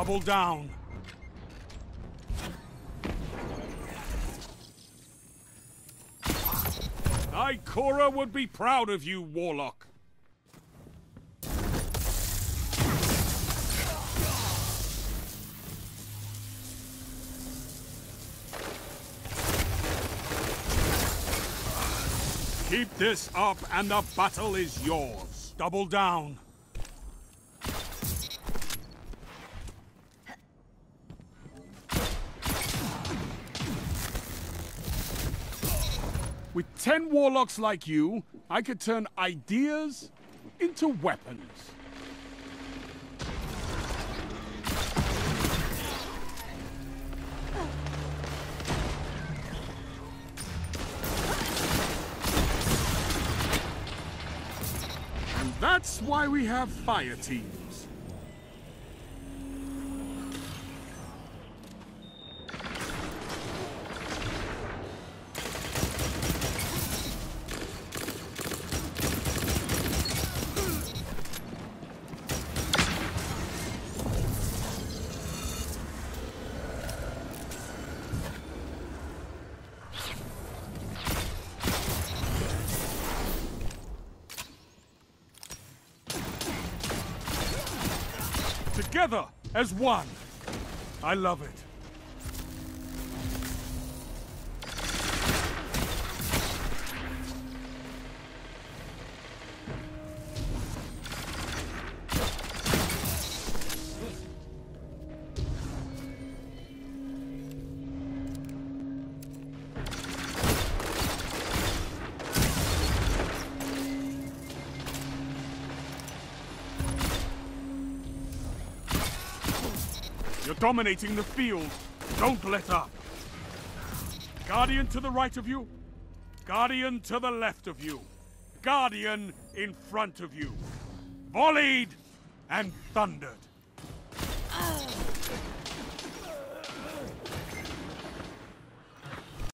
Double down. Ikora would be proud of you, Warlock. Keep this up and the battle is yours. Double down. With ten warlocks like you, I could turn ideas into weapons. And that's why we have fire teams. Together as one. I love it. You're dominating the field. Don't let up. Guardian to the right of you. Guardian to the left of you. Guardian in front of you. Volleyed and thundered.